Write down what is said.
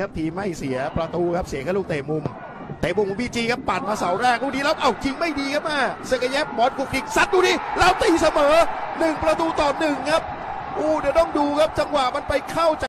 ครับทีไม่เสียประตูครับเสียแค่ลูกเตะมุมเตะมุมของบีจีครับปัดมาเสาแรกลูกนี้แล้วเอ้าจริงไม่ดีครับมาเซกเยฟบอลกุกกิกซัดดูดิแล้วตีเสมอหนึ่งประตูต่อหนึ่งครับอู้เดี๋ยวต้องดูครับจังหวะมันไปเข้า